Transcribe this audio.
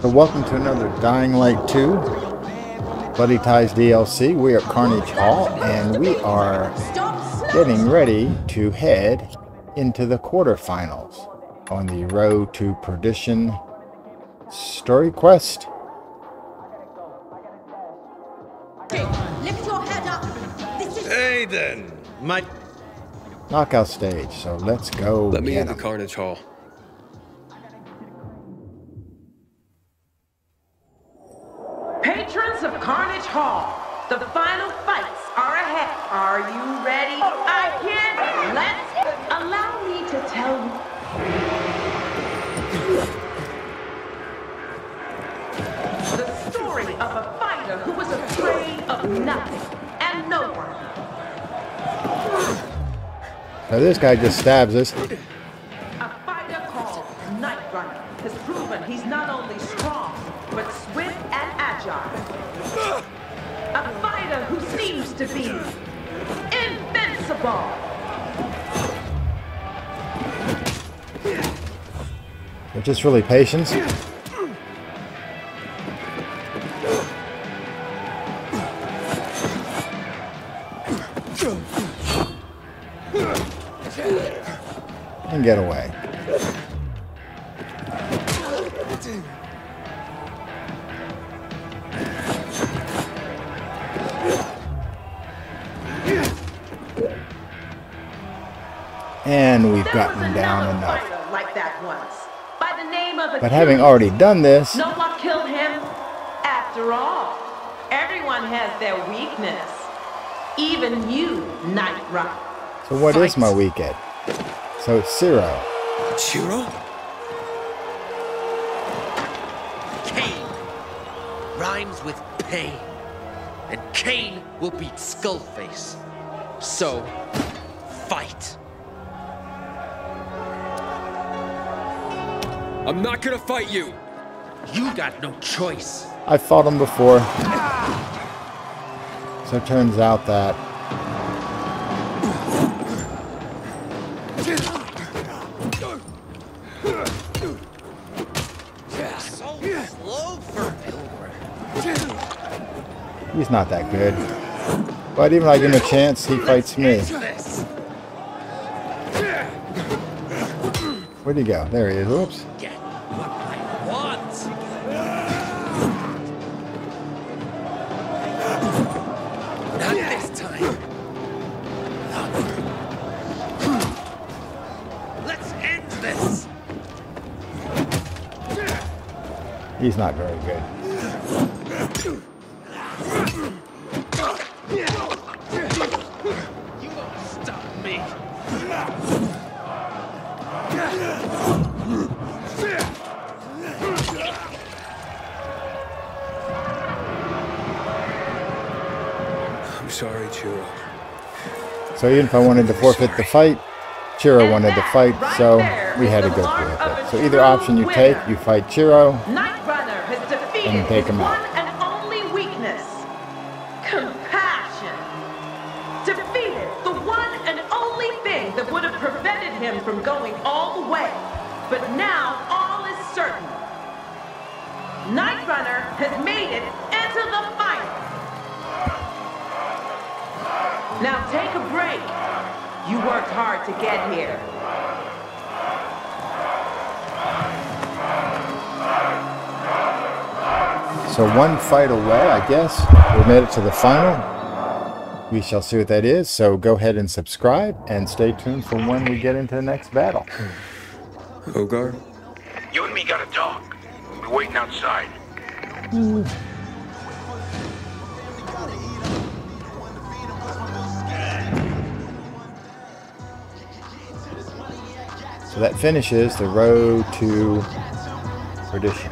So welcome to another Dying Light 2 Bloody Ties DLC. We are at Carnage Hall and we are getting ready to head into the quarterfinals on the Road to Perdition story quest. Lift your head up. This is Hey then, my Knockout stage, so let's go let me into. Carnage Hall. Patrons of Carnage Hall, the final fights are ahead. Are you ready? I can. Let's allow me to tell you. The story of a fighter who was afraid of nothing and no one. So this guy just stabs us. Has proven he's not only strong, but swift and agile. A fighter who seems to be invincible. Just really patience. And get away. And we've There gotten was down another enough. fighter like that once, by the name of But having Achilles. already done this, No one killed him. After all, everyone has their weakness. Even you, Night Runner. so what is my weekend? So it's Zero. Ciro? Cain rhymes with pain, and Cain will beat Skullface. So, fight. I'm not gonna fight you. You got no choice. I fought him before. So it turns out that So slow for Pilgrim. He's not that good. But even if I give him a chance, he fights me. Where'd he go? There he is. Whoops. He's not very good. Sorry, Ciro. So even if I wanted to forfeit the fight, Ciro wanted to fight, so we had to go through it. So either option you take, you fight Ciro, Night Runner And take him out. Weakness. Compassion. Defeated the one and only thing that would have prevented him from going all the way. But now all is certain. Night Runner has made it into the final. Now take a break. You worked hard to get here. So one fight away, I guess. We made it to the final. We shall see what that is. So go ahead and subscribe and stay tuned for when we get into the next battle. Hogar? You and me gotta talk. We'll be waiting outside. So that finishes the road to perdition.